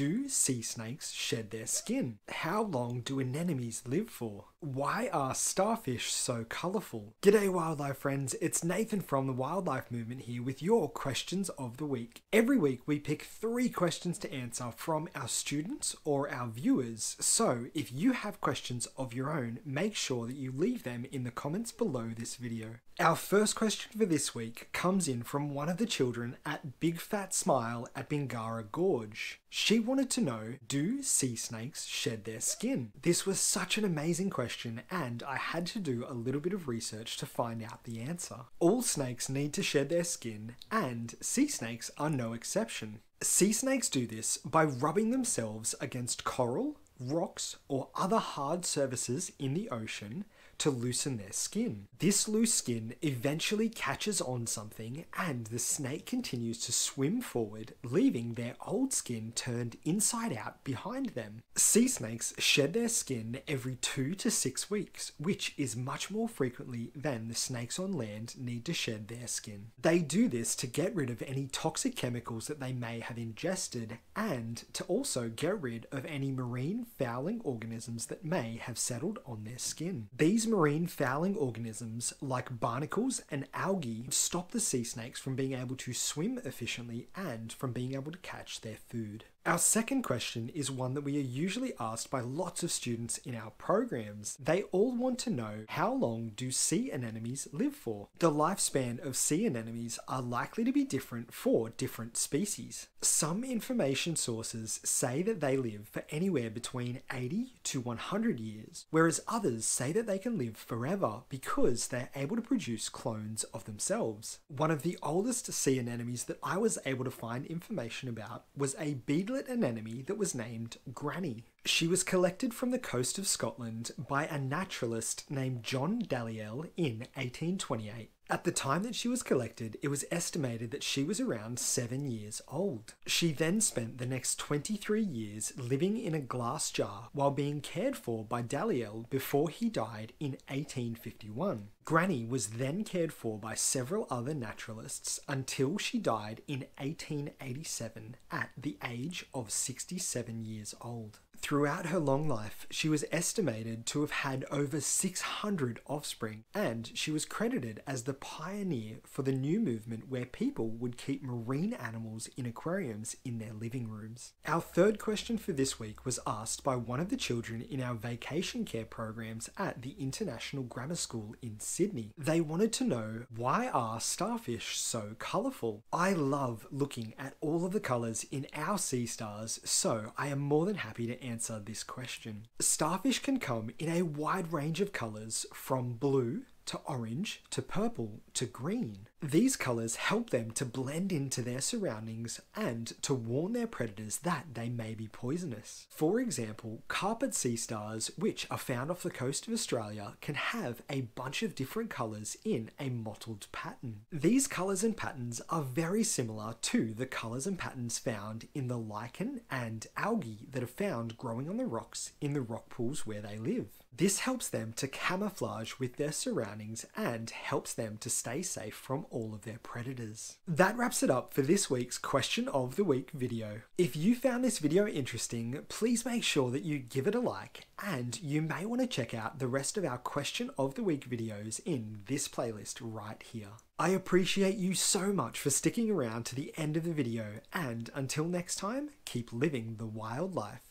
Do sea snakes shed their skin? How long do anemones live for? Why are starfish so colourful? G'day, wildlife friends. It's Nathan from the Wildlife Movement here with your questions of the week. Every week, we pick three questions to answer from our students or our viewers. So, if you have questions of your own, make sure that you leave them in the comments below this video. Our first question for this week comes in from one of the children at Big Fat Smile at Bingara Gorge. She wanted to know Do sea snakes shed their skin? This was such an amazing question, and I had to do a little bit of research to find out the answer. All snakes need to shed their skin, and sea snakes are no exception. Sea snakes do this by rubbing themselves against coral, rocks, or other hard surfaces in the ocean to loosen their skin. This loose skin eventually catches on something and the snake continues to swim forward, leaving their old skin turned inside out behind them. Sea snakes shed their skin every two to six weeks, which is much more frequently than the snakes on land need to shed their skin. They do this to get rid of any toxic chemicals that they may have ingested and to also get rid of any marine fouling organisms that may have settled on their skin. These marine fouling organisms like barnacles and algae stop the sea snakes from being able to swim efficiently and from being able to catch their food. Our second question is one that we are usually asked by lots of students in our programs. They all want to know how long do sea anemones live for? The lifespan of sea anemones are likely to be different for different species. Some information sources say that they live for anywhere between 80 to 100 years, whereas others say that they can live forever because they're able to produce clones of themselves. One of the oldest sea anemones that I was able to find information about was a beadlet anemone that was named Granny. She was collected from the coast of Scotland by a naturalist named John Dalyell in 1828. At the time that she was collected, it was estimated that she was around seven years old. She then spent the next 23 years living in a glass jar while being cared for by Dalyell before he died in 1851. Granny was then cared for by several other naturalists until she died in 1887 at the age of 67 years old. Throughout her long life, she was estimated to have had over 600 offspring, and she was credited as the pioneer for the new movement where people would keep marine animals in aquariums in their living rooms. Our third question for this week was asked by one of the children in our vacation care programs at the International Grammar School in Sydney. They wanted to know why are starfish so colourful? I love looking at all of the colours in our sea stars, so I am more than happy to answer this question. Starfish can come in a wide range of colours from blue to orange to purple to green. These colours help them to blend into their surroundings and to warn their predators that they may be poisonous. For example, carpet sea stars, which are found off the coast of Australia, can have a bunch of different colours in a mottled pattern. These colours and patterns are very similar to the colours and patterns found in the lichen and algae that are found growing on the rocks in the rock pools where they live. This helps them to camouflage with their surroundings and helps them to stay safe from all of their predators. That wraps it up for this week's question of the week video. If you found this video interesting, please make sure that you give it a like and you may want to check out the rest of our question of the week videos in this playlist right here. I appreciate you so much for sticking around to the end of the video and until next time, keep living the wild life.